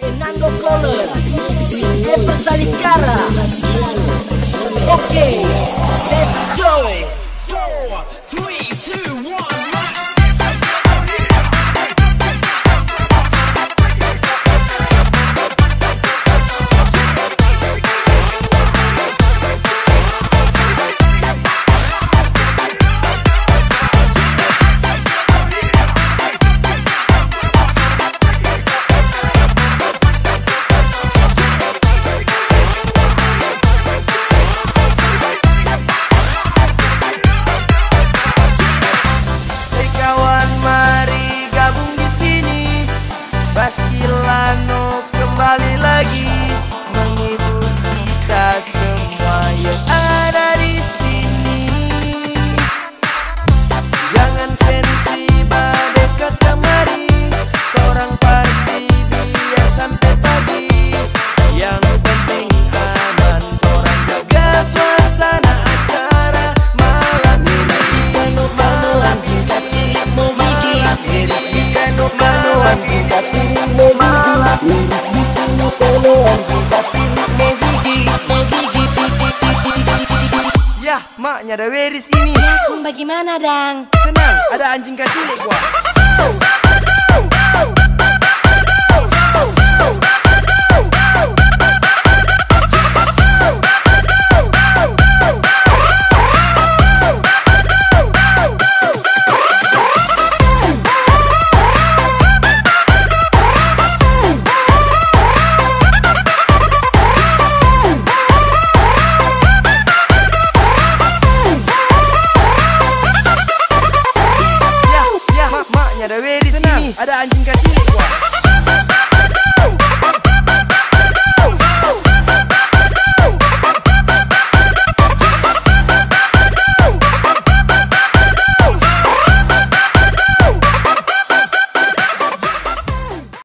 Enando Color, Eva Oke, let's go. Four, three, two, maknya ada Weris ini iya, Bagaimana dang? Tenang, ada anjing kasilik gua 应该经历。